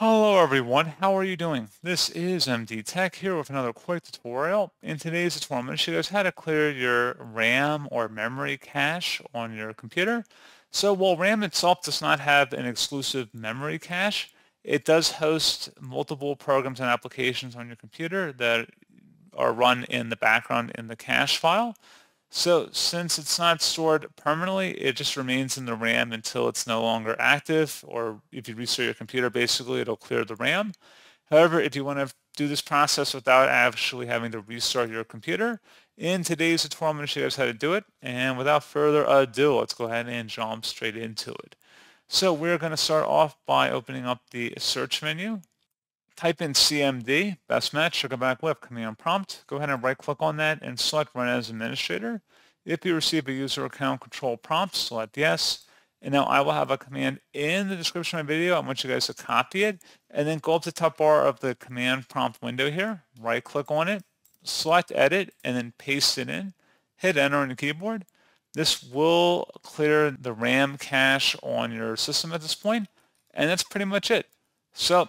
Hello everyone, how are you doing? This is MD Tech here with another quick tutorial. In today's tutorial, I'm going to show you guys how to clear your RAM or memory cache on your computer. So while RAM itself does not have an exclusive memory cache, it does host multiple programs and applications on your computer that are run in the background in the cache file. So since it's not stored permanently, it just remains in the RAM until it's no longer active, or if you restart your computer, basically it'll clear the RAM. However, if you want to do this process without actually having to restart your computer, in today's tutorial I'm going to show you guys how to do it. And without further ado, let's go ahead and jump straight into it. So we're going to start off by opening up the search menu type in CMD, best match, go back left, command prompt. Go ahead and right click on that and select run as administrator. If you receive a user account control prompt, select yes. And now I will have a command in the description of my video. I want you guys to copy it and then go up to the top bar of the command prompt window here, right click on it, select edit and then paste it in. Hit enter on the keyboard. This will clear the RAM cache on your system at this point, and that's pretty much it. So